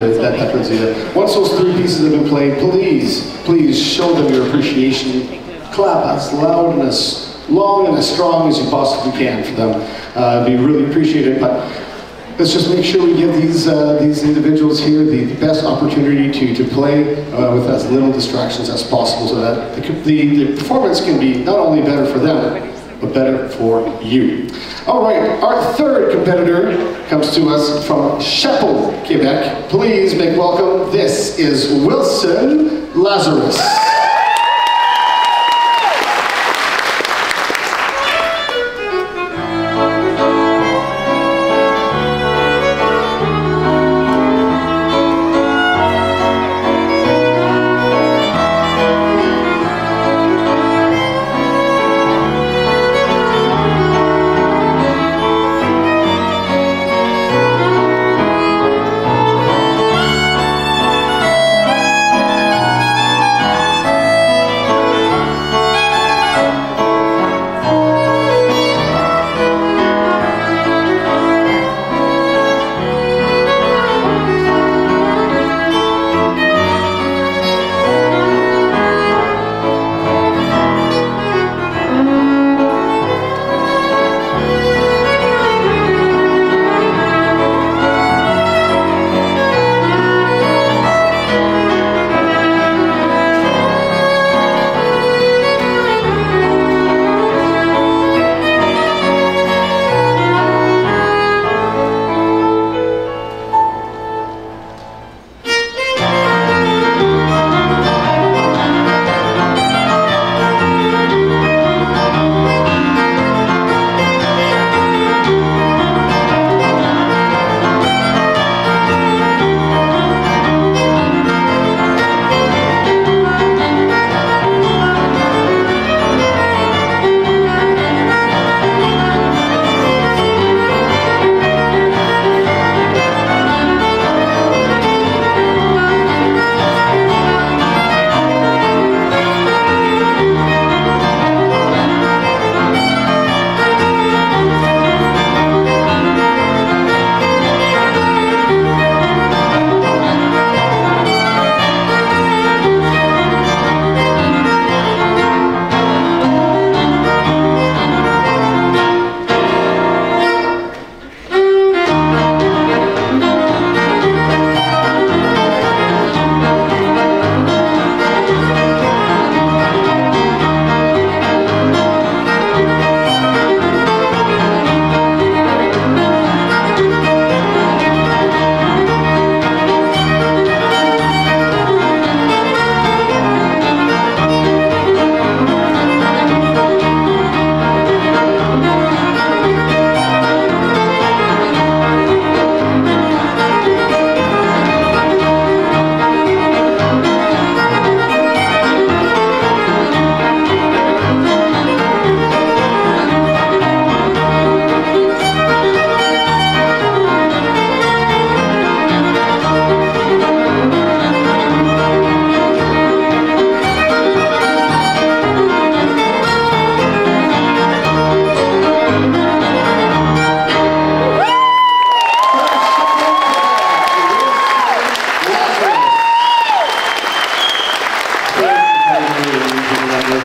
that, that. Once those three pieces have been played, please, please show them your appreciation. Clap as loud and as long and as strong as you possibly can for them. Uh, it'd be really appreciated. But let's just make sure we give these uh, these individuals here the, the best opportunity to to play uh, with as little distractions as possible, so that the, the, the performance can be not only better for them, but better for you. All right, our third competitor comes to us from Sheppel, Quebec. Please make welcome. This is Wilson Lazarus.